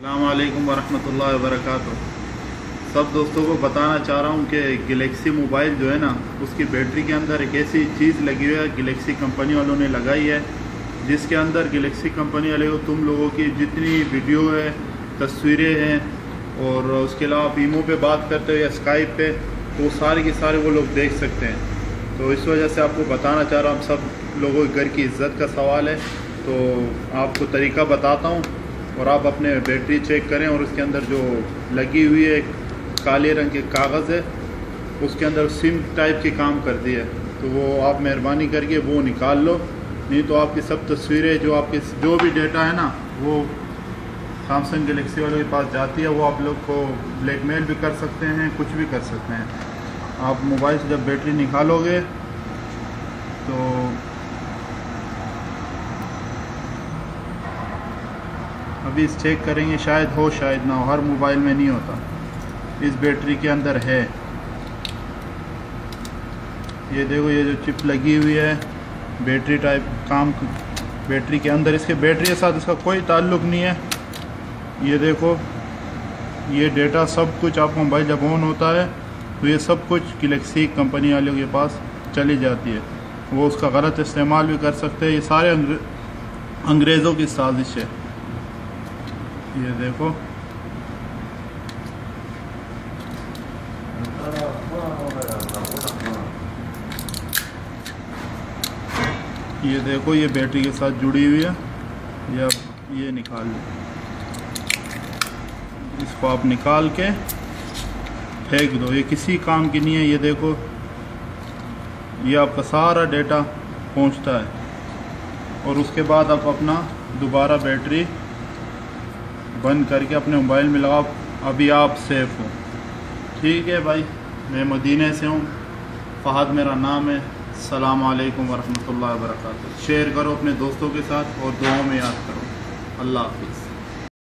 السلام علیکم ورحمۃ اللہ وبرکاتہ۔ سب دوستوں کو بتانا چاہ رہا ہوں کہ گلیکسی موبائل جو ہے نا، اس کی بیٹری کے اندر ایک ایسی چیز لگی ہوئی ہے، گلیکسی کمپنی والوں نے لگائی ہے، جس کے اندر گلیکسی کمپنی والے کو تم لوگوں کی جتنی ویڈیو ہے، تصویریں ہیں، اور اس کے علاوہ ایمو پہ بات کرتے ہو یا اسکائپ پہ تو وہ سارے کے سارے وہ لوگ دیکھ سکتے ہیں۔ تو اس وجہ سے آپ کو بتانا چاہ رہا ہوں سب لوگوں کے گھر کی عزت کا سوال ہے۔ تو آپ کو طریقہ بتاتا ہوں۔ اور آپ اپنے بیٹری چیک کریں اور اس کے اندر جو لگی ہوئی ہے کالے رنگ کے کاغذ ہے، اس کے اندر سم ٹائپ کی کام کرتی ہے۔ تو وہ آپ مہربانی کر کے وہ نکال لو۔ نہیں تو آپ کی سب تصویریں جو آپ کی جو بھی ڈیٹا ہے نا، وہ سامسنگ گلیکسی والوں کے پاس جاتی ہے۔ وہ آپ لوگ کو بلیک میل بھی کر سکتے ہیں، کچھ بھی کر سکتے ہیں۔ آپ موبائل سے جب بیٹری نکالو گے، تو ابھی اس چیک کریں گے، شاید ہو، شاید نہ ہو، ہر موبائل میں نہیں ہوتا۔ اس بیٹری کے اندر ہے۔ یہ دیکھو، یہ جو چپ لگی ہوئی ہے، بیٹری ٹائپ کام، بیٹری کے اندر۔ اس کے بیٹری کے ساتھ اس کا کوئی تعلق نہیں ہے۔ یہ دیکھو، یہ ڈیٹا سب کچھ آپ کا موبائل جب آن ہوتا ہے، تو یہ سب کچھ گلیکسی کمپنی والوں کے پاس چلی جاتی ہے۔ وہ اس کا غلط استعمال بھی کر سکتے ہیں۔ یہ سارے انگریزوں کی سازش ہے۔ یہ دیکھو یہ دیکھو یہ بیٹری کے ساتھ جڑی ہوئی ہے یہ آپ یہ نکال لیں اس کو آپ نکال کے پھینک دو یہ کسی کام کی نہیں ہے یہ دیکھو یہ آپ کا سارا ڈیٹا پہنچتا ہے اور اس کے بعد آپ اپنا دوبارہ بیٹری بند کر کے اپنے موبائل میں لگاؤ۔ ابھی آپ سیف ہو ٹھیک ہے بھائی، میں مدینہ سے ہوں۔ فہد میرا نام ہے۔ السلام علیکم ورحمۃ اللہ وبرکاتہ۔ شیئر کرو اپنے دوستوں کے ساتھ اور دعاؤں میں یاد کرو۔ اللہ حافظ۔